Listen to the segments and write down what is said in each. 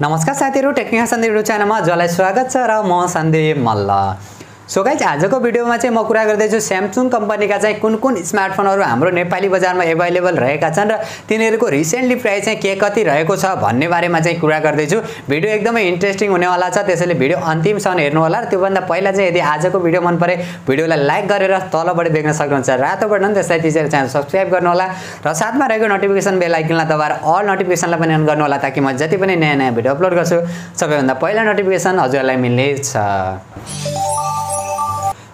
नमस्कार साथीहरू technical Sandeep YouTube च्यानलमा जसलाई स्वागत छ र म सन्दीप मल्ल। सो गाइज आजको भिडियोमा चाहिँ म कुरा गर्दैछु स्यामसुङ कम्पनीका चाहिँ कुन कुन स्मार्टफोनहरू हाम्रो नेपाली बजारमा एभाइलेबल रहेका छन् र तिनीहरूको रिसेन्टली प्राइस चाहिँ के कति रहेको छ भन्ने बारेमा चाहिँ कुरा गर्दैछु। भिडियो एकदमै इन्ट्रेस्टिङ हुनेवाला छ त्यसैले भिडियो अन्तिमसम्म हेर्नु होला र त्योभन्दा पहिला चाहिँ यदि आजको भिडियो मन परे भिडियोलाई लाइक गरेर तलबाट देख्न सक्नुहुन्छ। रातो बटन त्यसलाई थिचेर च्यानल सब्सक्राइब गर्नुहोला र साथमा रहेको नोटिफिकेसन बेल आइकनलाई दबाएर अल नोटिफिकेसनलाई पनि अन गर्नुहोला ताकि म जति पनि नयाँ नयाँ भिडियो अपलोड गर्छु। सबैभन्दा पहिला नोटिफिकेसन हजुरलाई मिल्नेछ।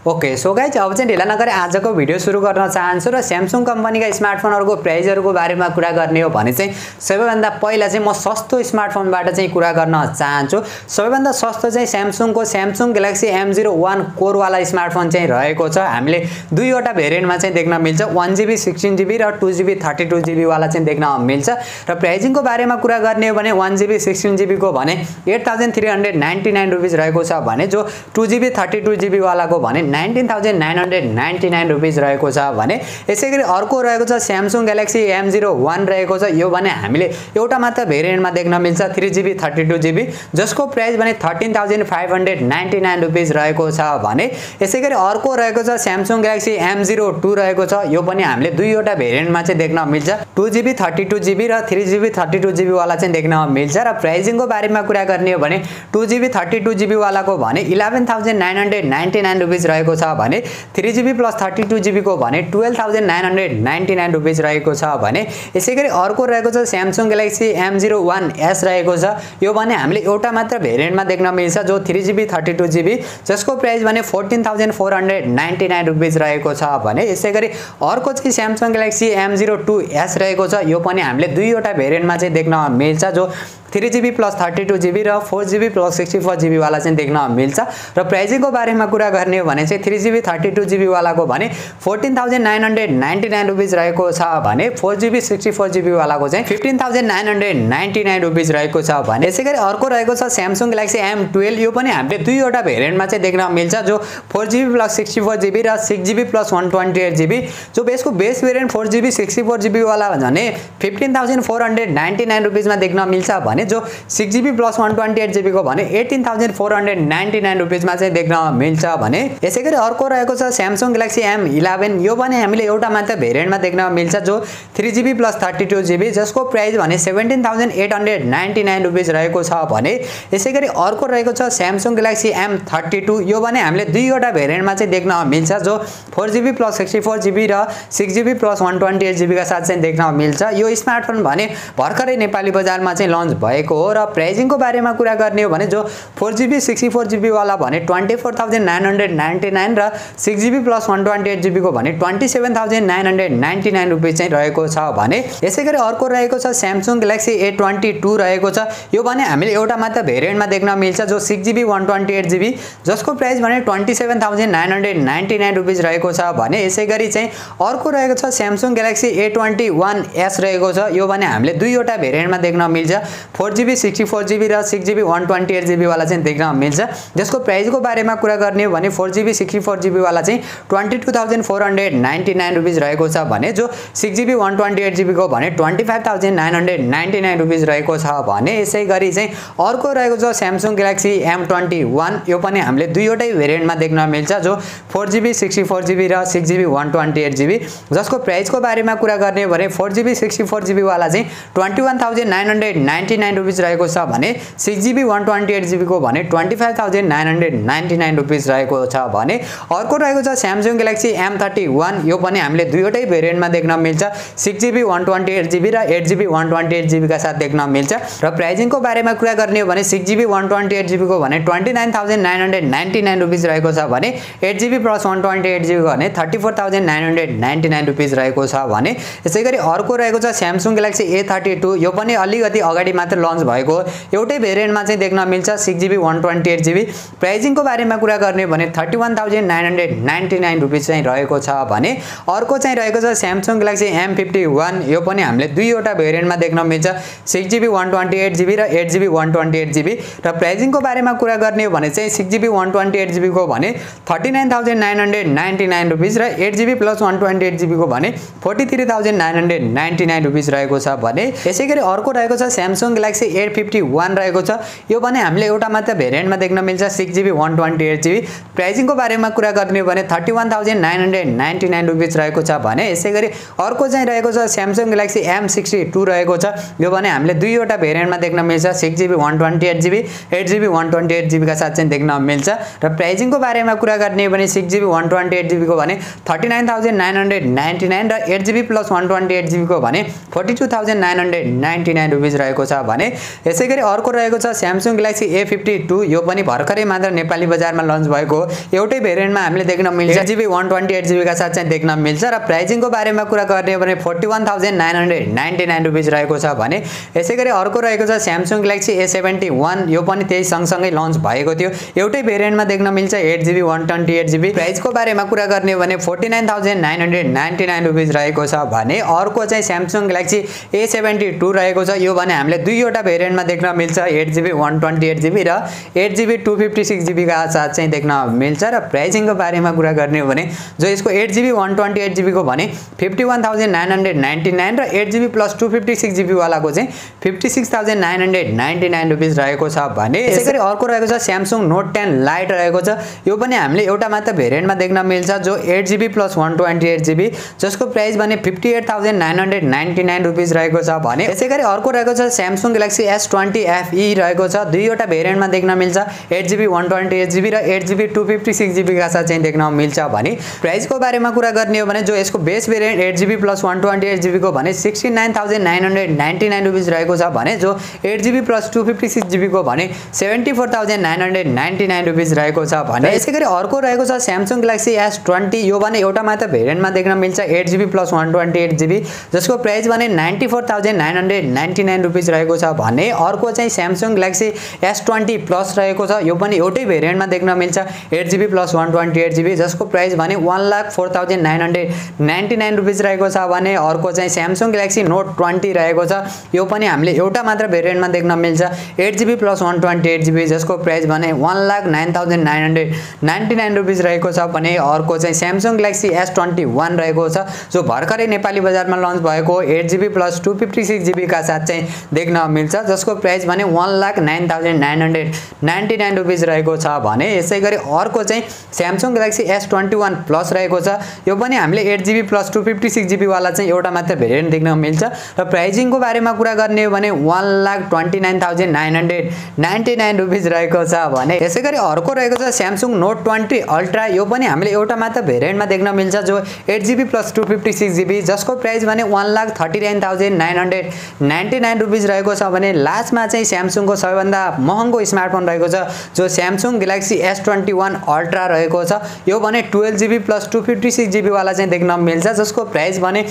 ओके सो गाइज अब चाहिँ ढिला नगरी आजको भिडियो सुरु गर्न चाहन्छु र स्यामसुङ कम्पनीका स्मार्टफोनहरूको प्राइजहरूको बारेमा कुरा गर्ने हो भने चाहिँ सबैभन्दा पहिला चाहिँ म सस्तो स्मार्टफोनबाट चाहिँ कुरा गर्न चाहन्छु। सबैभन्दा सस्तो चाहिँ स्यामसुङको Samsung Galaxy M zero one कोरवाला smartphone चाहिँ रहेको छ। हामीले दुईवटा भेरिएन्टमा चाहिँ देख्न मिल्छ। वान जिबी सिक्सटिन जिबी र टू जिबी थर्टी टू जिबीवाला चाहिँ देख्न मिल्छ। र प्राइजिङको बारेमा कुरा गर्ने हो भने वान जिबी सिक्सटिन जिबीको भने eight thousand three hundred ninety nine rupees रहेको छ भने जो टू जिबी थर्टी टू जिबीवालाको भने nineteen thousand nine hundred ninety nine rupees रहेको छ भने यसै गरी अर्को रहेको छ Samsung Galaxy M zero one रहेको छ। यो भने हामीले एउटा मात्र भेरिएन्टमा देख्न मिल्छ three GB thirty two GB जसको प्राइस भने thirteen thousand five hundred ninety nine rupees रहेको छ भने यसै गरी अर्को रहेको छ Samsung Galaxy M zero two रहेको छ। यो पनि हामीले दुईवटा भेरिएन्टमा चाहिँ देख्न मिल्छ। Two GB thirty two GB र थ्री जिबी थर्टी टू जिबीवाला चाहिँ देख्न मिल्छ र प्राइजिङको बारेमा कुरा गर्ने हो भने टू जिबी थर्टी टू जिबीवालाको भने eleven thousand nine hundred ninety nine rupees रहेको छ भने three GB plus thirty two जिबीको भने twelve thousand nine hundred ninety nine rupees रहेको छ भने यसै गरी अर्को रहेको छ Samsung Galaxy M zero one S रहेको छ। यो भने हामीले एउटा मात्र भेरिएन्टमा देख्न मिल्छ जो three GB thirty two GB जसको प्राइस भने fourteen thousand four hundred ninety nine rupees रहेको छ भने यसै गरी अर्को चाहिँ Samsung Galaxy M zero two S रहेको छ। यो पनि हामीले दुईवटा भेरिएन्टमा चाहिँ देख्न मिल्छ जो three GB plus thirty two GB र four GB plus sixty four जिबीवाला चाहिँ देख्न मिल्छ। र प्राइजिङको बारेमा कुरा गर्ने हो भने चाहिँ थ्री जिबी थर्टी टू जिबीवालाको भने fourteen thousand nine hundred ninety nine rupees रहेको छ भने फोर जिबी सिक्सटी फोर जिबीवालाको चाहिँ fifteen thousand nine hundred ninety nine rupees रहेको छ भने यसै गरी अर्को रहेको छ स्यामसुङ ग्यालेक्सी एम टुवेल्भ यो पनि हामीले दुईवटा भेरिएन्टमा चाहिँ देख्न मिल्छ जो four GB plus sixty four GB र six GB plus one twenty eight GB जो यसको base variant four GB sixty four जिबीवाला भने fifteen thousand four hundred ninety nine रुपिजमा देख्न मिल्छ भने जो six GB plus one twenty eight जिबीको भने eighteen thousand four hundred ninety nine रुपिजमा चाहिँ देख्न मिल्छ भने यसै गरी अर्को रहेको छ स्यामसङ ग्यालेक्सी एम इलेभेन यो पनि हामीले एउटा मात्र भेरिएन्टमा देख्न मिल्छ जो three GB plus thirty two GB जसको प्राइस भने seventeen thousand eight hundred ninety nine rupees रहेको छ भने यसै गरी अर्को रहेको छ Samsung Galaxy M thirty two यो भने हामीले दुईवटा भेरिएन्टमा चाहिँ देख्न मिल्छ जो four GB plus sixty four GB र six GB plus one twenty eight जिबीका साथ चाहिँ देख्न मिल्छ। यो स्मार्टफोन भने भर्खरै नेपाली बजारमा चाहिँ लन्च भएको हो र प्राइजिङको बारेमा कुरा गर्ने हो भने जो फोर जिबी सिक्सटी फोर जिबीवाला भने twenty four thousand nine hundred ninety nine र six GB plus one twenty eight जिबीको भने twenty seven thousand nine hundred ninety nine rupees चाहिँ रहेको छ भने यसै गरी अर्को रहेको छ Samsung Galaxy A twenty two रहेको छ। यो भने हामीले एउटा मात्र भेरिएन्टमा देख्न मिल्छ जो six GB one twenty eight GB जसको प्राइस भने twenty seven thousand nine hundred ninety nine rupees रहेको छ भने यसै गरी चाहिँ अर्को रहेको छ Samsung Galaxy A twenty one S रहेको छ। यो भने हामीले दुईवटा भेरिएन्टमा देख्न मिल्छ। Four GB sixty four GB र six GB one twenty eight जिबीवाला चाहिँ देख्न मिल्छ। जसको प्राइसको बारेमा कुरा गर्ने हो भने फोर जिबी सिक्सटी फोर जिबीवाला चाहिँ twenty two thousand four hundred ninety nine rupees रहेको छ भने जो six GB one twenty eight जिबीको भने twenty five thousand nine hundred ninety nine rupees रहेको छ भने यसै गरी चाहिँ अर्को रहेको छ Samsung Galaxy M twenty one यो पनि हामीले दुईवटै भेरिएन्टमा देख्न मिल्छ जो four GB sixty four GB र six GB one twenty eight GB जसको प्राइसको बारेमा कुरा गर्ने भने फोर जिबी सिक्सटी फोर जिबीवाला चाहिँ twenty one thousand nine hundred ninety nine rupees रहेको छ भने six GB one twenty eight जिबीको भने twenty five thousand nine hundred ninety nine rupees रहेको छ भने अर्को रहेको छ Samsung Galaxy M thirty one यो पनि हामीले दुईवटै भेरिएन्टमा देख्न मिल्छ। Six GB one twenty eight GB र eight GB one twenty eight जिबीका साथ देख्न मिल्छ। र प्राइजिङको बारेमा कुरा गर्ने हो भने six GB one twenty eight जिबीको भने twenty nine thousand nine hundred ninety nine rupees रहेको छ भने eight GB plus one twenty eight जिबीको भने thirty four thousand nine hundred ninety nine rupees रहेको छ भने यसै गरी अर्को रहेको छ Samsung Galaxy A thirty two यो पनि अलिकति अगाडि मात्र लन्च भएको एउटै भेरिएन्टमा चाहिँ देख्न मिल्छ six GB one twenty eight GB प्राइजिङको बारेमा कुरा गर्ने भने thirty one one thousand nine hundred ninety nine rupees चाहिँ रहेको छ भने अर्को चाहिँ रहेको छ Samsung Galaxy M fifty one यो पनि हामीले दुईवटा भेरिएन्टमा देख्न मिल्छ। Six GB one twenty eight GB र eight GB one twenty eight GB र प्राइजिङको बारेमा कुरा गर्ने हो भने चाहिँ six GB one twenty eight जिबीको भने thirty nine thousand nine hundred ninety nine rupees र eight GB plus one twenty eight जिबीको भने forty three thousand nine hundred ninety nine rupees रहेको छ भने यसै गरी अर्को रहेको छ Samsung Galaxy eight fifty one रहेको छ। यो भने हामीले एउटा मात्र भेरिएन्टमा देख्न मिल्छ six GB one twenty eight GB प्राइजिङको बारेमा कुरा गर्ने भने thirty one thousand nine hundred ninety nine rupees रहेको छ भने यसै गरी अर्को चाहिँ रहेको छ Samsung Galaxy M sixty two रहेको छ। यो भने हामीले दुईवटा भेरिएन्टमा देख्न मिल्छ। Six GB one twenty eight GB eight GB one twenty eight जिबीका साथ चाहिँ देख्न मिल्छ। र प्राइजिङको बारेमा कुरा गर्ने भने six GB one twenty eight जिबीको भने thirty nine thousand nine hundred ninety nine र eight GB plus one twenty eight जिबीको भने forty two thousand nine hundred ninety nine rupees रहेको छ भने यसै गरी अर्को रहेको छ Samsung Galaxy A fifty two यो पनि भर्खरै मात्र नेपाली बजारमा लन्च भएको हो। एउटै भेरिएन्टमा हामीले देख्न मिल्छ। Eight GB one twenty eight जिबीका साथ चाहिँ देख्न मिल्छ र प्राइजिङको बारेमा कुरा गर्ने हो भने forty one thousand nine hundred ninety nine rupees रहेको छ भने यसै गरी अर्को रहेको छ Samsung Galaxy A seventy one यो पनि त्यही सँगसँगै लन्च भएको थियो। एउटै भेरिएन्टमा देख्न मिल्छ eight GB one twenty eight GB. प्राइसको बारेमा कुरा गर्ने हो भने forty nine thousand nine hundred ninety nine rupees रहेको छ भने अर्को चाहिँ Samsung Galaxy A seventy two रहेको छ। यो भने हामीले दुईवटा भेरिएन्टमा देख्न मिल्छ। Eight GB one twenty eight GB र eight GB two fifty six जिबीका साथ चाहिँ देख्न मिल्छ र प्राइसिङको बारेमा कुरा गर्ने हो भने जो यसको eight GB one twenty eight जिबीको भने fifty one thousand nine hundred ninety nine र eight GB plus two fifty six जिबीवालाको चाहिँ fifty six thousand nine hundred ninety nine rupees रहेको छ भने यसै गरी अर्को रहेको छ स्यामसङ नोट टेन लाइट रहेको छ। यो पनि हामीले एउटा मात्र भेरिएन्टमा देख्न मिल्छ जो eight GB plus one twenty eight GB जसको प्राइस भने fifty eight thousand nine hundred ninety nine rupees रहेको छ भने यसै गरी अर्को रहेको छ Samsung Galaxy S twenty FE रहेको छ। दुईवटा भेरिएन्टमा देख्न मिल्छ eight GB one twenty eight GB र eight GB two fifty six जिबीका चाहिँ देख्न मिल्छ भने प्राइसको बारेमा कुरा गर्ने हो भने जो यसको base variant eight GB plus one twenty eight जिबीको भने sixty nine thousand nine hundred ninety nine rupees रहेको छ भने जो eight GB plus two fifty six जिबीको भने seventy four thousand nine hundred ninety nine rupees रहेको छ भने यसै गरी अर्को रहेको छ स्यामसङ ग्यालेक्सी एस ट्वेन्टी यो भने एउटा मात्र भेरिएन्टमा देख्न मिल्छ eight GB plus one twenty eight GB जसको प्राइस भने ninety four thousand nine hundred ninety nine rupees रहेको छ भने अर्को चाहिँ Samsung Galaxy S twenty plus रहेको छ। यो पनि एउटै भेरिएन्टमा देख्न मिल्छ। Eight GB plus one twenty eight GB जसको प्राइस भने one lakh four thousand nine hundred ninety nine rupees रहेको छ भने अर्को चाहिँ स्यामसङ ग्यालेक्सी नोट ट्वेन्टी रहेको छ। यो पनि हामीले एउटा मात्र भेरिएन्टमा देख्न मिल्छ। Eight GB plus one twenty eight GB जसको प्राइस भने one lakh nine thousand nine hundred ninety nine rupees रहेको छ भने अर्को चाहिँ Samsung Galaxy S twenty one रहेको छ जो भर्खरै नेपाली बजारमा लन्च भएको eight GB plus two fifty six जिबीका साथ चाहिँ देख्न मिल्छ जसको प्राइस भने one lakh nine thousand nine hundred ninety nine rupees रहेको छ भने यसै गरी अर्को चाहिँ Samsung Galaxy S twenty one plus रहेको छ। यो पनि हामीले eight GB plus two fifty six जिबीवाला चाहिँ एउटा मात्र भेरिएन्ट देख्न मिल्छ। र प्राइजिङको बारेमा कुरा गर्ने हो भने one lakh twenty nine thousand nine hundred ninety nine rupees रहेको छ भने यसै गरी अर्को रहेको छ स्यामसङ नोट ट्वेन्टी अल्ट्रा यो पनि हामीले एउटा मात्र भेरिएन्टमा देख्न मिल्छ जो eight GB plus two fifty six GB जसको प्राइस भने one lakh thirty nine thousand nine hundred ninety nine rupees रहेको छ भने लास्टमा चाहिँ स्यामसङको सबैभन्दा महँगो स्मार्टफोन रहेको छ जो Samsung Galaxy S twenty one ultra रहेको छ। यो भने twelve GB plus two fifty six जिबीवाला चाहिँ देख्न मिल्छ जसको प्राइस भने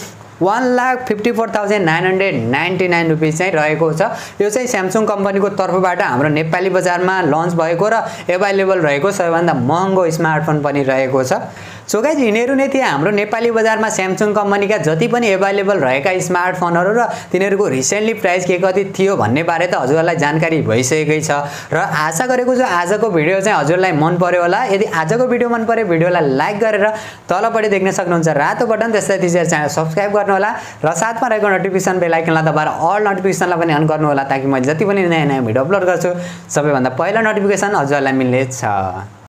one lakh fifty four thousand nine hundred ninety nine rupees चाहिँ रहेको छ। यो चाहिँ स्यामसङ कम्पनीको तर्फबाट हाम्रो नेपाली बजारमा लन्च भएको र एभाइलेबल रहेको सबैभन्दा महँगो स्मार्टफोन पनि रहेको छ। सो गाइज यिनीहरू नै थिए हाम्रो नेपाली बजारमा स्यामसङ कम्पनीका जति पनि एभाइलेबल रहेका स्मार्टफोनहरू र तिनीहरूको रिसेन्टली प्राइस के कति थियो भन्ने बारे त हजुरलाई जानकारी भइसकेकै छ। र आशा गरेको छु आजको भिडियो चाहिँ हजुरलाई मन पर्यो होला। यदि आजको भिडियो मन पर्यो भिडियोलाई लाइक गरेर तलपट्टि देख्न सक्नुहुन्छ रातो बटन त्यसलाई त्यसरी च्यानल सब्सक्राइब गर्नुहोला र साथमा रहेको नोटिफिकेसन बेल आइकनलाई दबाएर अल नोटिफिकेसनलाई पनि अन गर्नुहोला ताकि मैले जति पनि नयाँ नयाँ भिडियो अपलोड गर्छु सबैभन्दा पहिला नोटिफिकेसन हजुरलाई मिल्नेछ।